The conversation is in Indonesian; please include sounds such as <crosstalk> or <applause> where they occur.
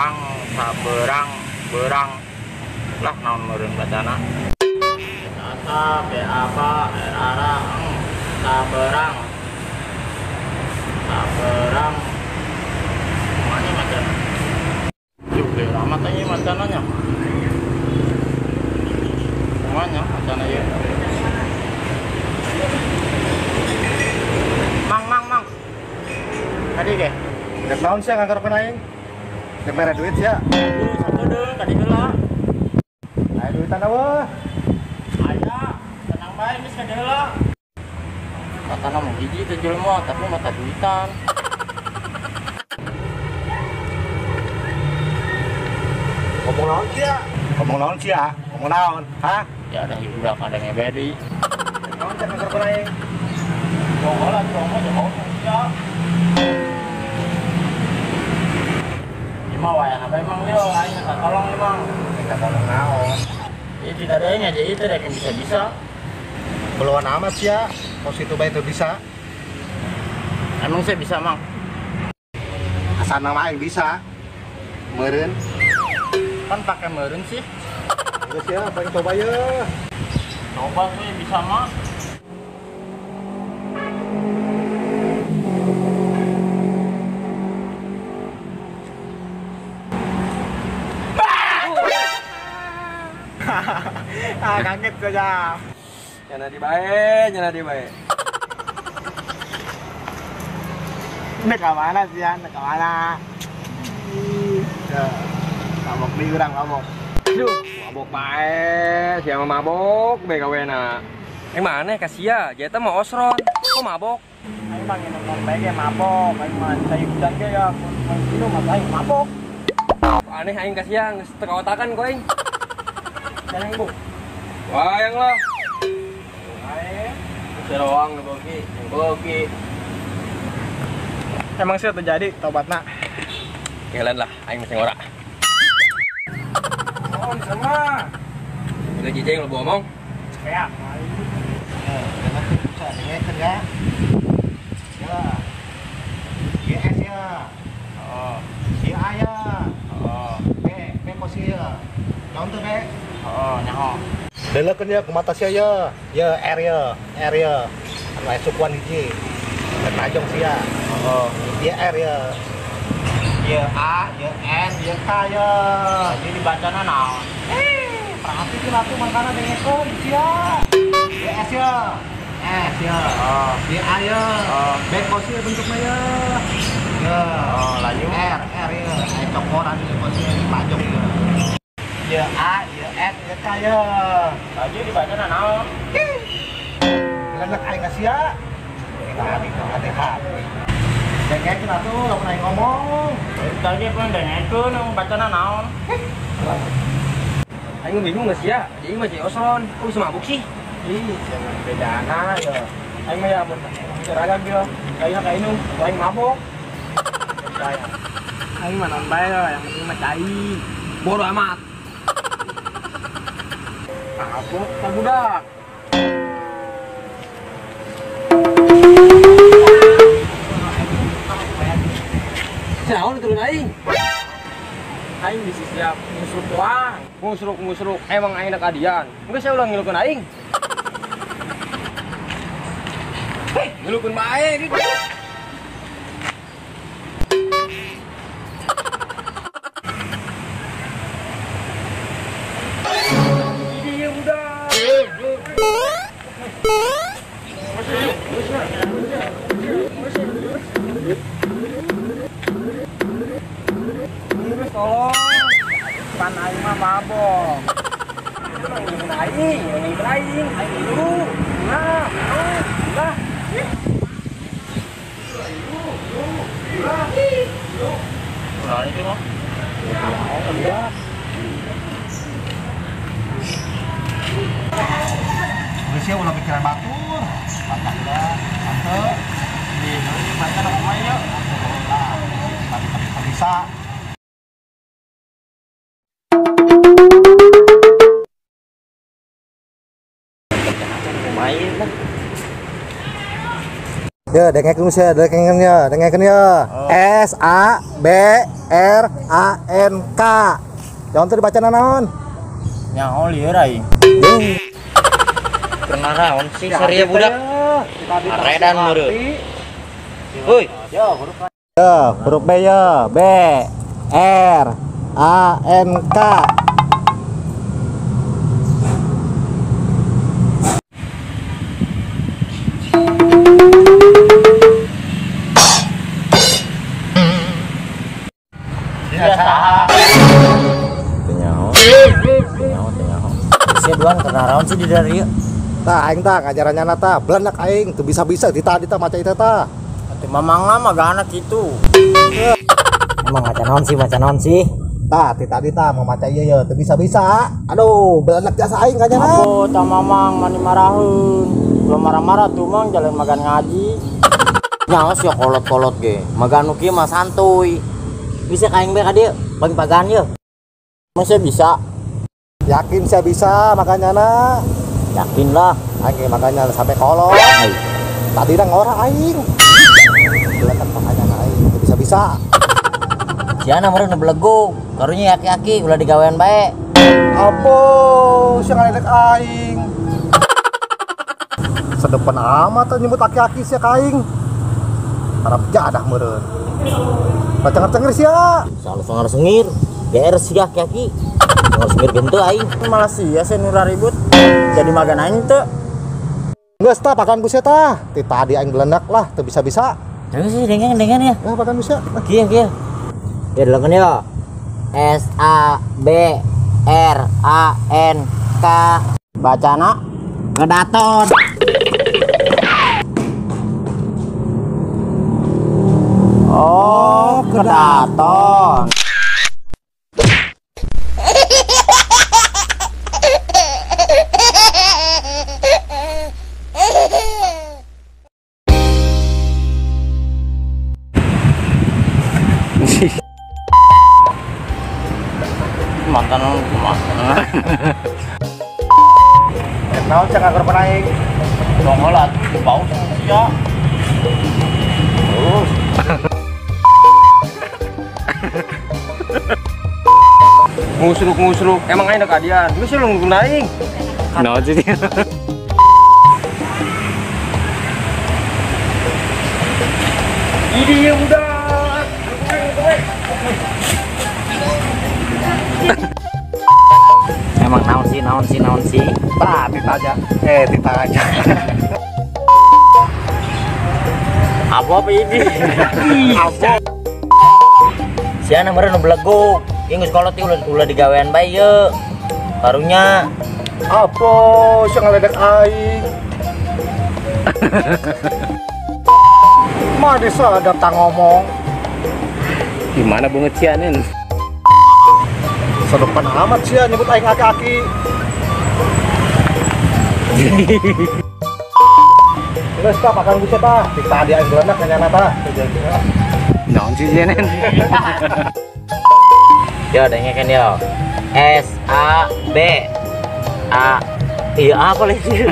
saberang saberang berang lah naon meureun bacana asa be apa ara hmm, saberang saberang mana macam yuk deh amat aja macananya semuanya macana ya? Mang mang mang. Tadi deh. Dek naon sih ngangker penaing? Mere duit. Aduh, satu deh tadi heula Ayo duitan eueuh. aya tenang bae geus ka heula katana mah hiji teh jelema tapi mata duitan Ngomong naon ya? Ngomong naon ya? Ngomong naon? Hah? ya ada udah ada ngebedi penaing? Monggo lah, monggo ya. Ima wayang apa emang dia aing minta tolong emang. Kita tolong naon? Ini tidak ada yang aja itu yang bisa bisa. Beluan amat sih ya. Kos itu bae teu bisa. Emang saya bisa mang. Asal nama aing bisa. Meureun. Kan pakai meren sih. Geus ya, pengen coba ya. Coba tuh yang bisa mah. Ah, kaget saja. Nyana di bae, nyana di bae. Nek ke mana sih ya? Nek ke mana? Ya. Mabok di mabok. Mabok bae, siapa mabok gawena. Yang mana kasia, jeta mau osron, kok mabok? Nginum bae ge mabok. Aing mah cai udan ge ya. Minum mabok. Aneh aing kasia, kau aing. Jangan bu. Wah, yang lo. Seroang nu bogi, bogi. Emang sih terjadi tobatna. Kalian lah, aing masih ngora. Oh, sama. Udah jijeng lo ngomong. Kayak. Eh, ya. Ya. GS ya. Oh, Si Aya. oh, B, B posisi ya. Naon tuh, B? oh, nyaho. Delekeun ya ku mata sia ya. Ya R ya, R ya. Anu sukuan hiji. Dan tajong sia. Oh, Ya R ya. ya A, ya N, ya K ya. Jadi dibacana naon? Eh, perhatikan atuh mangkana dengekeun sia. Ya S ya. S ya. Oh, Ya A ya. Oh. B posisi bentuknya ya. Ya. oh, layu. R, R ya. Aya cokoran ini posisi tajong ya. Ya A, ya N, ya K ya. Laju dibacana naon? Lenek aing sia. Kita hati, hati-hati. Dengekeun atuh lamun aing ngomong. Tadi pun dengekeun yang bacana naon? Aing bingung geus ya, jadi mah cai osron, bisa mabuk sih? Ih, jangan bedana ya. Aing mah ya mun seragam dia. Kayaknya kayak ini, aing. Saya. Aing mah non bae ya, yang penting mah cai. Bodoh amat. Mabok kan budak. Naon turun aing? Aing bisa siap musuh doang. Ngusruk ngusruk, emang aing nak adian. Enggak saya ulang ngilukeun aing. Heh, ngilukeun bae gitu. Aing, aing, aing dulu. Nah, nah. Ya ulah pikiran batur. Mantap udah. Mantap. Di, bacana apa ya? Nah, tapi tapi bisa. Main lah. Ya, dengerin saya, dengerin ya, dengerin ya. S A B R A N K. Jangan tuh dibaca naon. Nyaho lieur aing. Pernah naon sih sari budak. Aredan meureun. Heuy, Ya, huruf B ya. B R A N K. karena naon sih di dari ieu. Tah, aing tah ngajarannya nata, belanak aing tuh bisa-bisa dita dita maca itu tah. Atuh mamang mah gana kitu. Emang maca naon sih, maca naon sih? Tah, tita dita mau maca ieu ya, tuh bisa-bisa. Aduh, belanak jasa aing kanyana. Apo tah mamang mani maraheun. Belum marah-marah tuh mang jalan magan ngaji. Nyaho sia kolot-kolot ge. Magan nu kieu mah santuy. Bisa kaing be ka dieu, bagi pagan yeuh. Masih bisa. Yakin saya bisa makanya na. Yakin lah. Aing makanya sampai kolot. Tadi nang ora aing. Belanak makanya na aing tuh bisa-bisa. Siana meureun belegu, karunya yaki-yaki ulah digawean bae. Apa sih ngalek aing? Sedepan amat nyebut aki-aki sih kaing. Harap jadah meureun. Bacengar-cengir sih ya. Soal sangar sengir, GR si yaki-yaki. Sengir gento aing. Malah sia saya nura ribut. Jadi magan aing teu. Geus tah pakan buset tah. Ti tadi aing belenak lah, teu bisa-bisa. Jangan sih dengan dengan ya. Nah, pakan buset. Kieu kieu. Ya dulu ya. S A B R A N K Bacana kedaton. Oh, kedaton. Makanan makanan. Naon cek agar penaik. Dongolat, bau sia. Ngusruk-ngusruk. Emang aing ada kadian. Lu sih lu nggunain. Naon sih dia? Ini ya naon sih, naon sih, naon sih. Tah, tita aja. Eh, tita aja. <laughs> Apa <laughs> apa ini? Apa? Meureun nu belegu. Ieu geus kolot ulah ulah digawean bae yeuh. Karunya Apa sih ngeledek aing? Mah desa datang ngomong. Gimana bunget cianin? Sedepan amat sih ya nyebut aing aki-aki. Geus tah pakan buset tah. Ti tadi aing belenak jadi, ah. Naon sih cianin? <laughs> Yo, dengerin yo. S A B A Iya apa lagi?